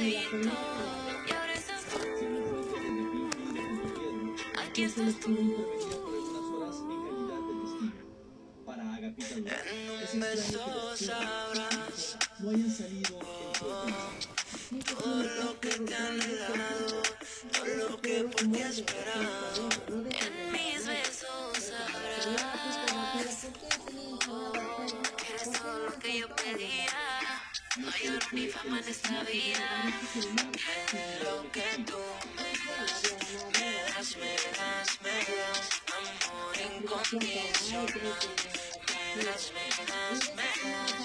y ahora estás. Aquí estás tú. En un beso sabrás No todo lo que te han dado, todo lo que por ti he esperado. En mis besos sabrás eres todo lo que yo pedía. No hay oro ni fama en esta vida. Lo que tú me das, me das, me das, me das amor incondicional. Me das, me das, me das.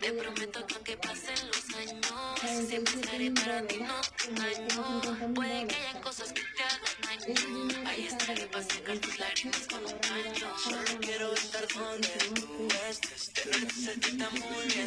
Te prometo que aunque pasen los años, siempre estaré para ti, no un año. Puede que haya cosas que te hagan daño. Ahí estaré para secar tus lágrimas con un paño. Solo quiero estar donde tú estés. Te necesita muy bien,